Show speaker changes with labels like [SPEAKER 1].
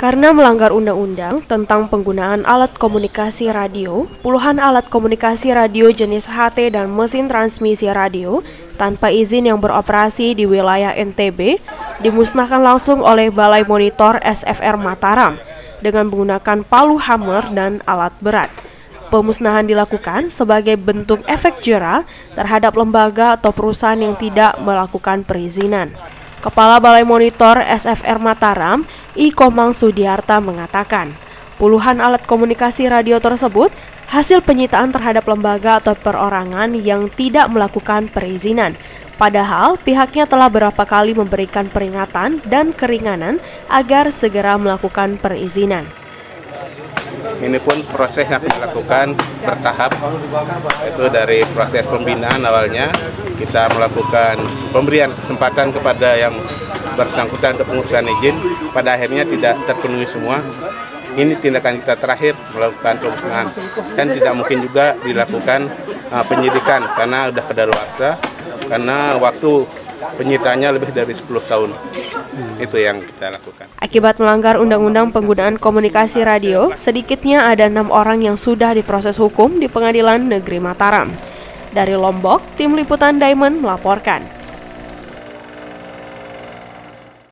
[SPEAKER 1] Karena melanggar undang-undang tentang penggunaan alat komunikasi radio, puluhan alat komunikasi radio jenis HT dan mesin transmisi radio tanpa izin yang beroperasi di wilayah NTB dimusnahkan langsung oleh Balai Monitor SFR Mataram dengan menggunakan palu hammer dan alat berat. Pemusnahan dilakukan sebagai bentuk efek jera terhadap lembaga atau perusahaan yang tidak melakukan perizinan. Kepala Balai Monitor SFR Mataram, I Komang Sudiarta mengatakan, puluhan alat komunikasi radio tersebut hasil penyitaan terhadap lembaga atau perorangan yang tidak melakukan perizinan. Padahal pihaknya telah berapa kali memberikan peringatan dan keringanan agar segera melakukan perizinan.
[SPEAKER 2] Ini pun proses yang dilakukan bertahap, itu dari proses pembinaan awalnya kita melakukan pemberian kesempatan kepada yang bersangkutan untuk pengurusan izin, pada akhirnya tidak terpenuhi semua. Ini tindakan kita terakhir melakukan pemusnahan dan tidak mungkin juga dilakukan uh, penyidikan karena sudah kedaluarsa karena waktu penyitaannya lebih dari 10 tahun. Itu yang kita lakukan.
[SPEAKER 1] Akibat melanggar Undang-Undang Penggunaan Komunikasi Radio, sedikitnya ada enam orang yang sudah diproses hukum di Pengadilan Negeri Mataram. Dari Lombok, tim liputan Diamond melaporkan.